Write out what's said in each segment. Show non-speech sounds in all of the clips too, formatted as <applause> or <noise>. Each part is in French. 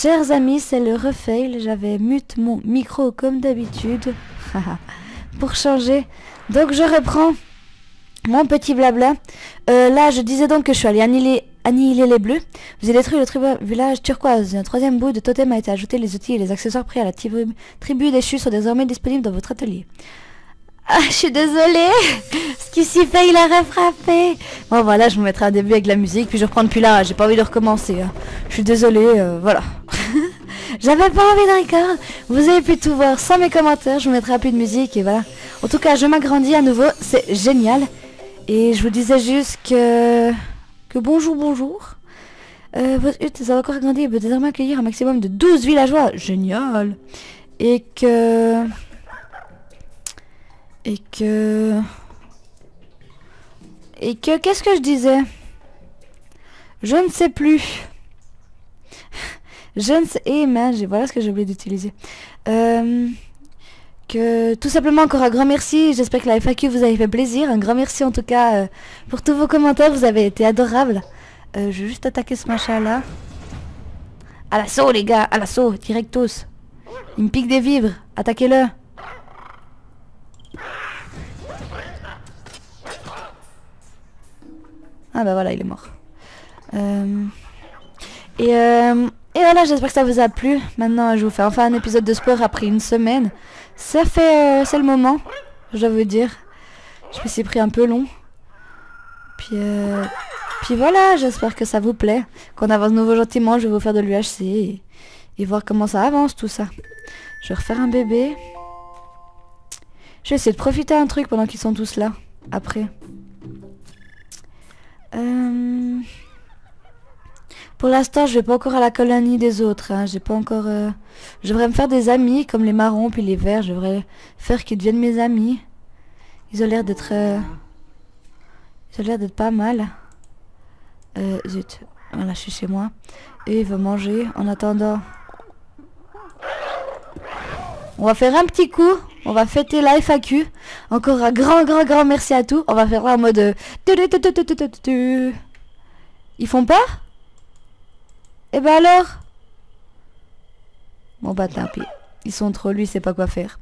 Chers amis, c'est le refail. J'avais mute mon micro comme d'habitude. <laughs> Pour changer. Donc je reprends mon petit blabla. Euh, là, je disais donc que je suis allé annihiler, les bleus. Vous avez détruit le village turquoise. Un troisième bout de totem a été ajouté. Les outils et les accessoires pris à la tribu déchue sont désormais disponibles dans votre atelier. Ah, je suis désolée. <laughs> Ce qui s'y fait, il a refrappé. Bon, voilà, je vous mettrai un début avec la musique, puis je reprends depuis là. J'ai pas envie de recommencer. Hein. Je suis désolée, euh, voilà. <laughs> J'avais pas envie de record. Vous avez pu tout voir sans mes commentaires. Je vous mettrai un peu de musique et voilà. En tout cas, je m'agrandis à nouveau. C'est génial. Et je vous disais juste que... Que bonjour, bonjour. Euh, votre hutte va encore agrandir et peut désormais accueillir un maximum de 12 villageois. Génial. Et que... Et que... Et que... Qu'est-ce que je disais? Je ne sais plus. <laughs> je ne sais... Eh mince, voilà ce que j'ai oublié d'utiliser. Euh, que tout simplement encore un grand merci. J'espère que la FAQ vous a fait plaisir. Un grand merci en tout cas euh, pour tous vos commentaires. Vous avez été adorables. Euh, je vais juste attaquer ce machin là. À l'assaut les gars, à l'assaut, directos. Il me pique des vivres, attaquez-le. Ah bah voilà, il est mort. Euh, et, euh, et voilà, j'espère que ça vous a plu. Maintenant, je vous fais enfin un épisode de sport après une semaine. Ça fait... c'est le moment, je dois vous dire. Je me suis pris un peu long. Puis... Puis voilà, j'espère que ça vous plaît. Qu'on avance nouveau gentiment, je vais vous faire de l'UHC et, voir comment ça avance tout ça. Je vais refaire un bébé. Je vais essayer de profiter un truc pendant qu'ils sont tous là. Après. Euh, pour l'instant, je vais pas encore à la colonie des autres. Hein. J'ai pas encore... Euh, je devrais me faire des amis, comme les marrons puis les verts. Je devrais faire qu'ils deviennent mes amis. Ils ont l'air d'être... Euh, ils ont l'air d'être pas mal. Euh, zut. Voilà, je suis chez moi. Et il va manger. En attendant... On va faire un petit coup. On va fêter la FAQ. Encore un grand, grand, grand merci à tous. On va faire en mode... Ils font pas? Eh ben alors? Bon bah tant pis. Ils sont trop lui, c'est pas quoi faire.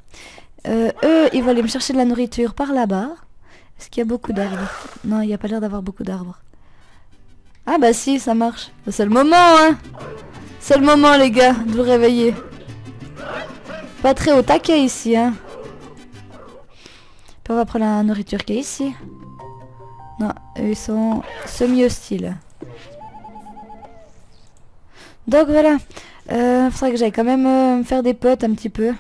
Euh, eux, ils vont aller me chercher de la nourriture par là-bas. Est-ce qu'il y a beaucoup d'arbres? Non, il n'y a pas l'air d'avoir beaucoup d'arbres. Ah bah si, ça marche. C'est le moment, hein C'est le moment, les gars, de vous réveiller. Pas très au taquet ici, hein. On va prendre la nourriture qui est ici. Non, ils sont semi-hostiles. Donc voilà. Euh, faudrait que j'aille quand même euh, me faire des potes un petit peu.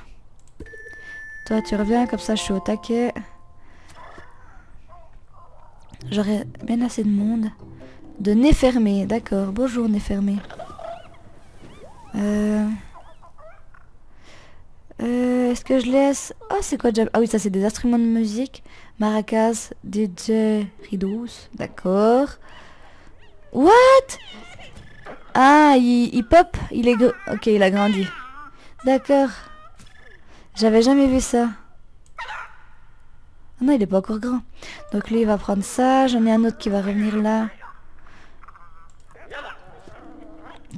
Toi, tu reviens, comme ça je suis au taquet. J'aurais bien assez de monde. De nez fermé, d'accord. Bonjour nez fermé. Euh... Euh, Est-ce que je laisse... Oh, c'est quoi déjà Ah oui, ça c'est des instruments de musique. Maracas, DJ, rideaux. D'accord. What? Ah, il, il, pop Il est... Ok, il a grandi. D'accord. J'avais jamais vu ça. Ah non, il est pas encore grand. Donc lui, il va prendre ça. J'en ai un autre qui va revenir là.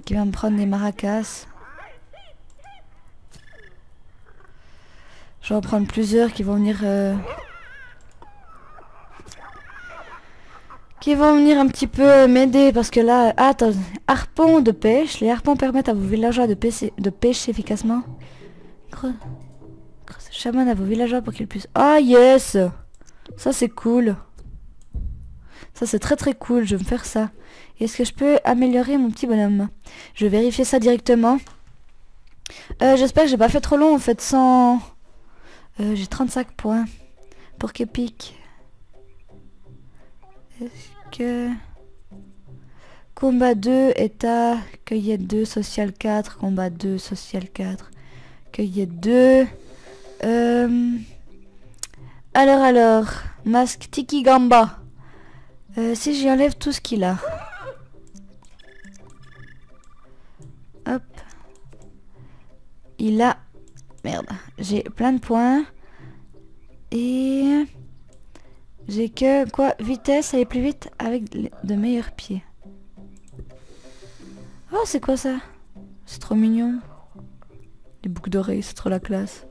qui va me prendre des maracas. Je vais en prendre plusieurs qui vont venir... Euh, qui vont venir un petit peu m'aider parce que là... Ah, attends, harpon de pêche. Les harpons permettent à vos villageois de pêcher, de pêcher efficacement. chaman à vos villageois pour qu'ils puissent... Ah, yes Ça, c'est cool. Ça, c'est très très cool. Je vais me faire ça. Est-ce que je peux améliorer mon petit bonhomme? Je vais vérifier ça directement. Euh, J'espère que j'ai pas fait trop long en fait sans... Euh, j'ai 35 points. Pour que pique. Est-ce que... Combat 2 état, cueillette 2, social 4, combat 2, social 4, cueillette 2. Euh... Alors alors, masque Tiki Gamba. Euh, si j'y enlève tout ce qu'il a. Hop. Il a... Merde. J'ai plein de points. Et... J'ai que... Quoi Vitesse, aller plus vite avec de meilleurs pieds. Oh, c'est quoi ça? C'est trop mignon. Les boucles d'oreilles, c'est trop la classe.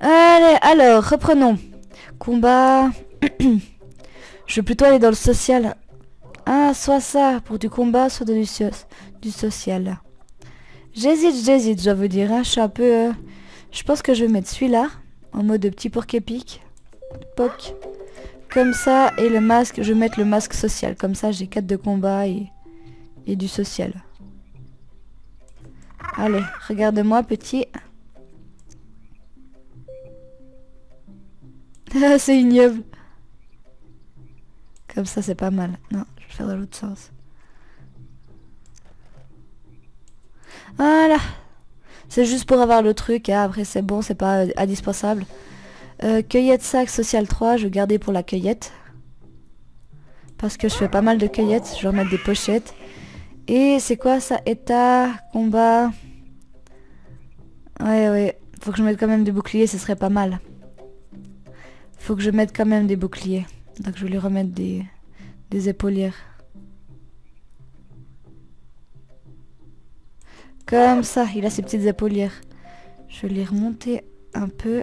Allez, alors, reprenons. Combat. <clears throat> Je vais plutôt aller dans le social. Ah, soit ça, pour du combat, soit de du, social. J'hésite, j'hésite, je vous dire. Hein. Je suis un peu... Euh, je pense que je vais mettre celui-là, en mode petit porc épique. Poc. Comme ça, et le masque, je vais mettre le masque social. Comme ça, j'ai 4 de combat et, et du social. Allez, regarde-moi, petit. <laughs> C'est ignoble. Comme ça, c'est pas mal. Non, je vais faire dans l'autre sens. Voilà. C'est juste pour avoir le truc. Hein. Après, c'est bon, c'est pas euh, indispensable. Euh, cueillette sac social 3, je vais garder pour la cueillette. Parce que je fais pas mal de cueillettes. Je vais remettre des pochettes. Et c'est quoi ça? État, combat. Ouais, ouais. Faut que je mette quand même des boucliers, ce serait pas mal. Faut que je mette quand même des boucliers. Donc je vais lui remettre des, des épaulières. Comme ça, il a ses petites épaulières. Je vais les remonter un peu.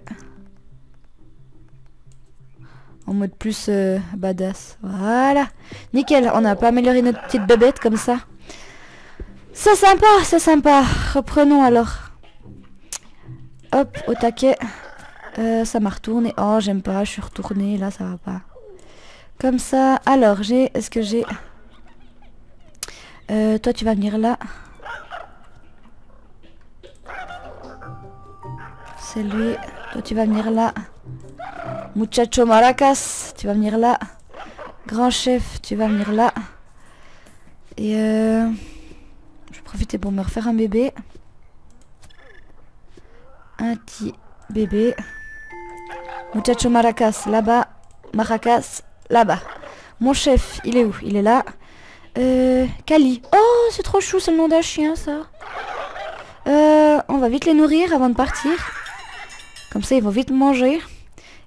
En mode plus euh, badass. Voilà. Nickel, on a pas amélioré notre petite bébête comme ça. C'est sympa, c'est sympa. Reprenons alors. Hop, au taquet. Euh, ça m'a retourné. Oh, j'aime pas, je suis retournée. Là, ça va pas. Comme ça. Alors, j'ai... Est-ce que j'ai... Euh, toi, tu vas venir là. C'est lui. Toi, tu vas venir là. Muchacho Maracas, tu vas venir là. Grand chef, tu vas venir là. Et euh, je vais profiter pour me refaire un bébé. Un petit bébé. Muchacho Maracas, là-bas. Maracas, là-bas. Mon chef, il est où? Il est là. Euh, Kali. Oh, c'est trop chou, c'est le nom d'un chien, ça. Euh, on va vite les nourrir avant de partir. Comme ça, ils vont vite manger.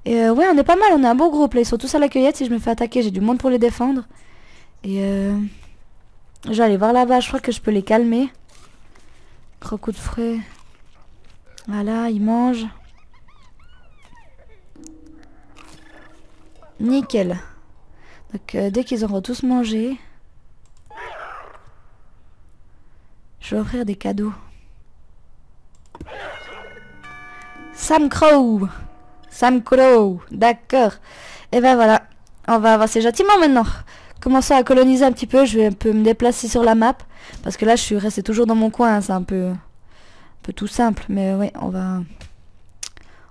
Et euh, ouais, on est pas mal, on est un beau groupe là. Ils sont tous à la cueillette. Si je me fais attaquer, j'ai du monde pour les défendre. Et euh, je vais aller voir là-bas. Je crois que je peux les calmer. Gros de frais. Voilà, ils mangent. Nickel. Donc euh, dès qu'ils auront tous mangé, je vais offrir des cadeaux. Sam Crow Sam Crow, d'accord. Et ben voilà, on va avancer gentiment maintenant. Commencer à coloniser un petit peu, je vais un peu me déplacer sur la map. Parce que là, je suis resté toujours dans mon coin, c'est un peu, un peu tout simple. Mais oui, on va...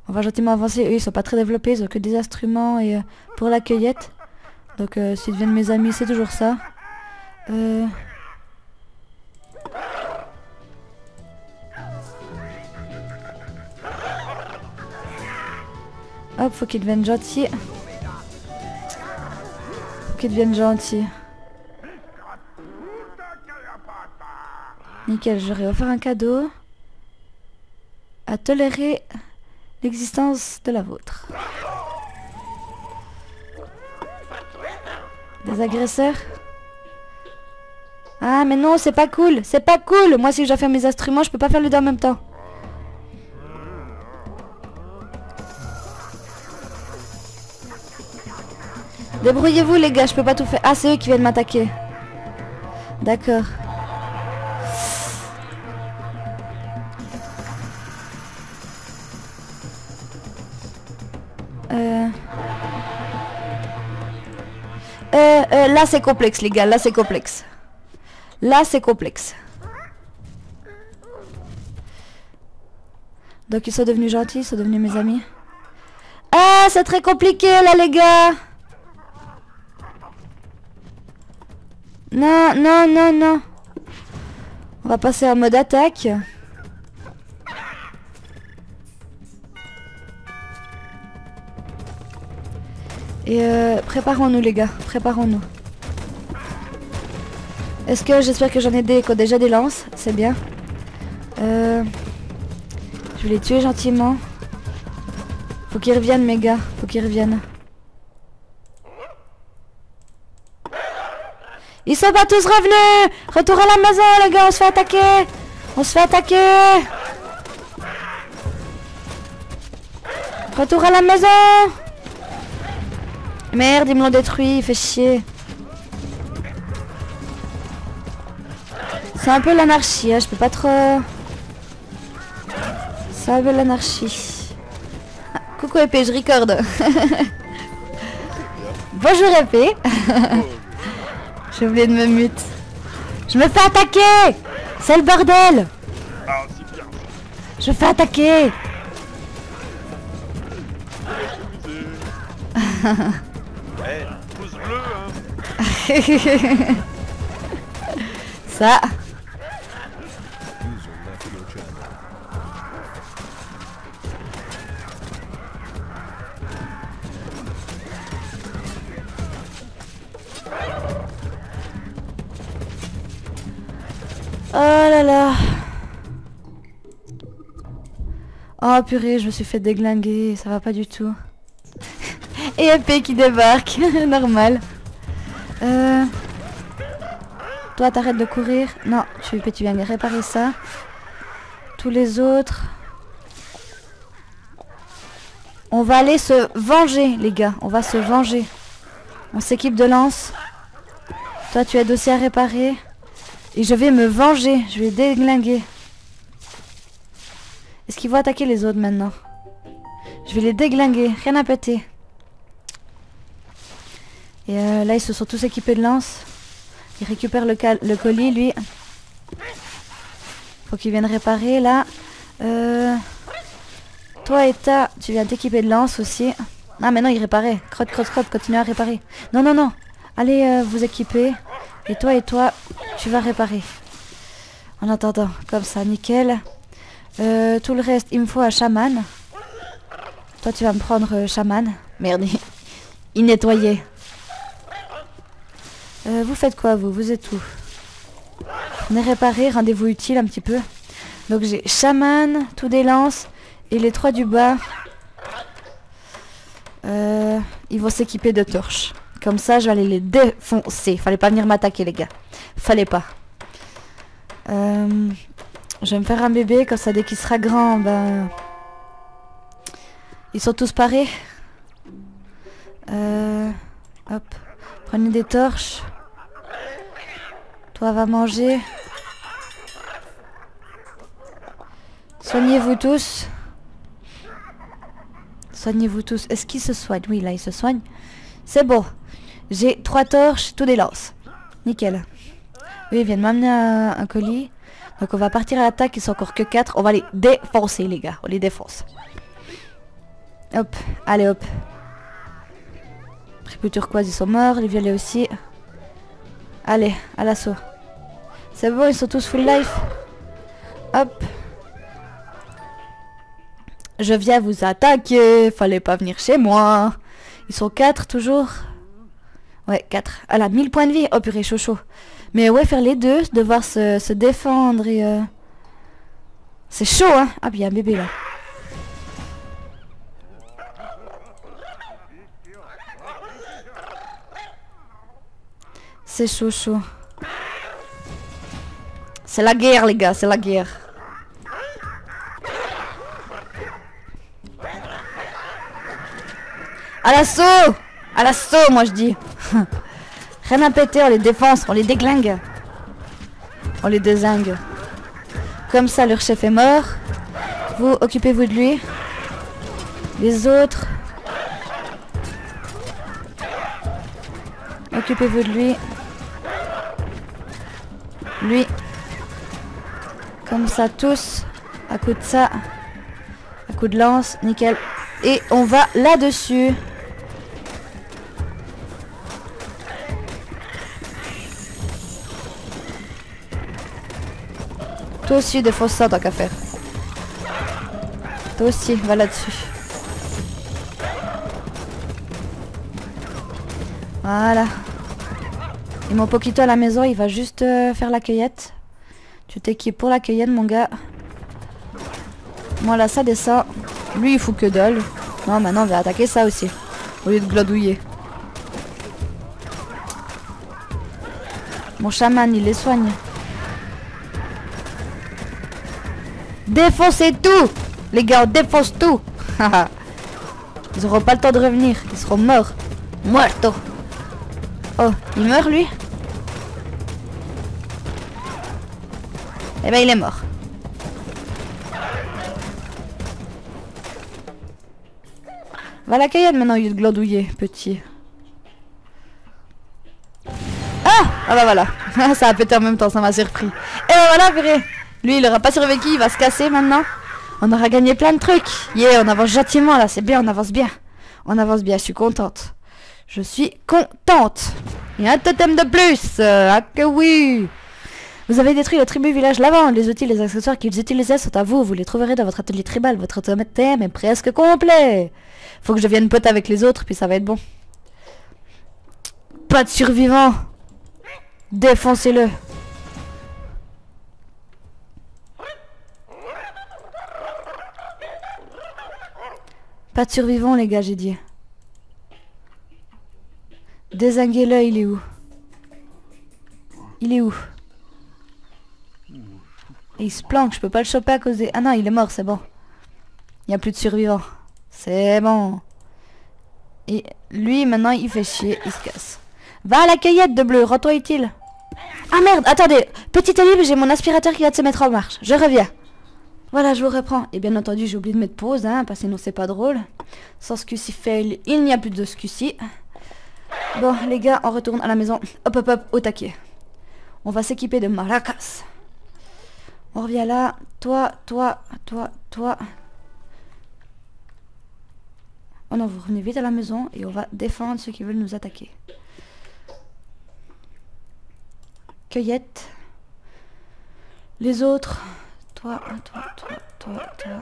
On va gentiment avancer. Eux, ils sont pas très développés, ils ont que des instruments et euh, pour la cueillette. Donc, euh, s'ils deviennent mes amis, c'est toujours ça. Euh... Hop, faut qu'ils deviennent gentils. Faut qu'ils deviennent gentils. Nickel, j'aurais offert un cadeau. À tolérer l'existence de la vôtre. Des agresseurs? Ah mais non, c'est pas cool, c'est pas cool Moi si je dois faire mes instruments, je peux pas faire les deux en même temps. Débrouillez-vous les gars, je peux pas tout faire. Ah, c'est eux qui viennent m'attaquer. D'accord. Euh... Euh, euh, là c'est complexe les gars, là c'est complexe. Là c'est complexe. Donc ils sont devenus gentils, ils sont devenus mes amis. Ah c'est très compliqué là les gars Non, non, non, non. On va passer en mode attaque. Et euh, préparons-nous les gars, préparons-nous. Est-ce que j'espère que j'en ai des déjà des lances, c'est bien. Euh, je vais les tuer gentiment. Faut qu'ils reviennent mes gars, faut qu'ils reviennent. Ils sont pas tous revenus Retour à la maison les gars, on se fait attaquer On se fait attaquer Retour à la maison Merde, ils me l'ont détruit, il fait chier. C'est un peu l'anarchie, hein, je peux pas trop... C'est un peu l'anarchie. Ah, coucou épée, je recorde. <laughs> Bonjour épée. <laughs> J'ai oublié de me mute. Je me fais attaquer C'est le bordel Ah, c'est bien. Je me fais attaquer Eh, pouce bleu, hein. <laughs> Ça. Oh purée, je me suis fait déglinguer, ça va pas du tout. <laughs> Et Épée qui débarque, <laughs> normal. Euh... Toi, t'arrêtes de courir. Non, tu, tu viens réparer ça. Tous les autres. On va aller se venger, les gars. On va se venger. On s'équipe de lance. Toi, tu aides aussi à réparer. Et je vais me venger. Je vais déglinguer. Est-ce qu'ils vont attaquer les autres maintenant? Je vais les déglinguer. Rien à péter. Et euh, là, ils se sont tous équipés de lance. Il récupère le, colis, lui. Faut qu'il vienne réparer, là. Euh... Toi et ta, tu viens t'équiper de lance aussi. Ah, mais non, il réparait. Crotte, crotte, crotte, continue à réparer. Non, non, non. Allez euh, vous équiper. Et toi et toi, tu vas réparer. En attendant, comme ça, nickel. Euh, tout le reste, il me faut un chaman. Toi, tu vas me prendre euh, chaman. Merde, <laughs> il nettoyait. Euh, vous faites quoi, vous? Vous êtes où? On est réparé, rendez-vous utile un petit peu. Donc j'ai chaman, tout des lances, et les trois du bas. Ils vont s'équiper de torches. Comme ça, aller les défoncer. Fallait pas venir m'attaquer, les gars. Fallait pas. Euh, je vais me faire un bébé, comme ça, dès qu'il sera grand, ben... Ils sont tous parés. Euh, hop. Prenez des torches. Toi, va manger. Soignez-vous tous. Soignez-vous tous. Est-ce qu'il se soigne Oui, là, il se soigne. C'est bon. J'ai trois torches, tout des lances. Nickel. Oui, ils viennent m'amener un, colis. Donc on va partir à l'attaque, ils sont encore que quatre. On va les défoncer, les gars. On les défonce. Hop, allez hop. Triple turquoise, ils sont morts. Les violets aussi. Allez, à l'assaut. C'est bon, ils sont tous full life. Hop. Je viens vous attaquer. Fallait pas venir chez moi. Ils sont 4 toujours. Ouais, 4. Elle a 1000 points de vie. Oh purée, chaud chaud. Mais ouais, faire les deux, devoir se, défendre et... Euh... C'est chaud, hein Ah, puis il un bébé là. C'est chaud chaud. C'est la guerre, les gars, c'est la guerre. À l'assaut À l'assaut, moi je dis. <laughs> Rien à péter, on les défonce, on les déglingue. On les désingue. Comme ça, leur chef est mort. Vous, occupez-vous de lui. Les autres. Occupez-vous de lui. Lui. Comme ça, tous. À coup de ça. À coup de lance. Nickel. Et on va là-dessus. Toi aussi, défonce ça tant qu'à faire. Toi aussi, va là-dessus. Voilà. Et mon Poquito à la maison, il va juste euh, faire la cueillette. Tu t'équipes pour la cueillette, mon gars. Voilà, ça descend. Lui, il faut que dalle. Non, maintenant, on va attaquer ça aussi. Au lieu de gladouiller. Mon chaman, il les soigne. Défoncez tout Les gars, on défonce tout <laughs> Ils auront pas le temps de revenir. Ils seront morts. Muerto. Oh, il meurt lui? Eh ben il est mort. Va la caillade maintenant, il est glandouillé, petit. Ah Ah bah voilà. <laughs> ça a pété en même temps, ça m'a surpris. Et bah voilà, verrez. Lui, il aura pas survécu, il va se casser maintenant. On aura gagné plein de trucs. Yeah, on avance gentiment là, c'est bien, on avance bien. On avance bien, je suis contente. Je suis contente. Et un totem de plus. Ah que oui. Vous avez détruit le tribu village lavande. Les outils, les accessoires qu'ils utilisaient sont à vous. Vous les trouverez dans votre atelier tribal. Votre totem est presque complet. Faut que je vienne pote avec les autres, puis ça va être bon. Pas de survivants. Défoncez-le. Pas de survivants, les gars, j'ai dit. Désinguez-le, il est où? Il est où? Il se planque, je peux pas le choper à cause des... Ah non, il est mort, c'est bon. Il n'y a plus de survivants. C'est bon. Et lui, maintenant, il fait chier, il se casse. Va à la cueillette de bleu, rends-toi utile. Ah merde, attendez. Petit libre, j'ai mon aspirateur qui va de se mettre en marche. Je reviens. Voilà, je vous reprends. Et bien entendu, j'ai oublié de mettre pause, hein, parce que sinon c'est pas drôle. Sans ce fail, il n'y a plus de ce Bon, les gars, on retourne à la maison. Hop, hop, hop, au taquet. On va s'équiper de maracas. On revient là. Toi, toi, toi, toi. Oh non, vous revenez vite à la maison et on va défendre ceux qui veulent nous attaquer. Cueillette. Les autres. Toi, toi, toi, toi, toi.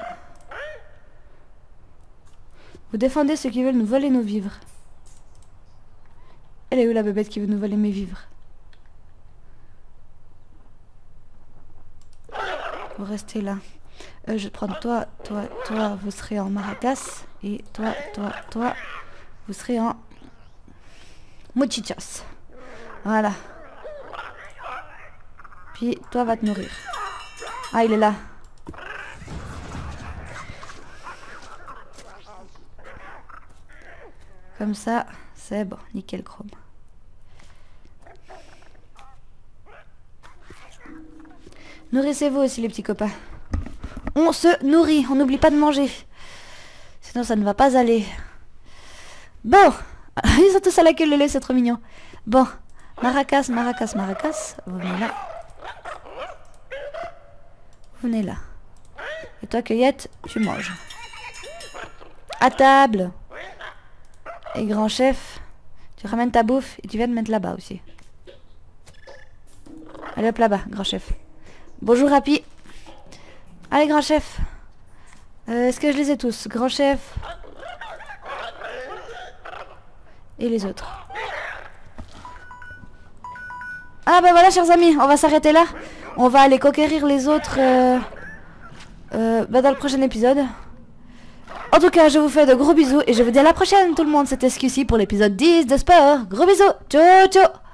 Vous défendez ceux qui veulent nous voler nos vivres. Elle est où la bébête qui veut nous voler mes vivres? Vous restez là. Euh, je prends toi, toi, toi, vous serez en maracas. Et toi, toi, toi, vous serez en muchichas. Voilà. Puis toi va te nourrir. Ah, il est là. Comme ça, c'est bon, nickel chrome. Nourrissez-vous aussi les petits copains. On se nourrit, on n'oublie pas de manger. Sinon ça ne va pas aller. Bon, <laughs> ils ont tous à la queue le lait, c'est trop mignon. Bon, maracas, maracas, maracas, Vous venez là. Et toi, cueillette, tu manges. À table. Et grand chef, tu ramènes ta bouffe et tu viens de mettre là-bas aussi. Allez hop là-bas, grand chef. Bonjour Happy. Allez grand chef. Euh, est-ce que je les ai tous? Grand chef. Et les autres. Ah bah voilà chers amis, on va s'arrêter là. On va aller conquérir les autres euh, euh, bah, dans le prochain épisode. En tout cas, je vous fais de gros bisous et je vous dis à la prochaine tout le monde. C'était Scusi pour l'épisode 10 de Sport. Gros bisous. Ciao ciao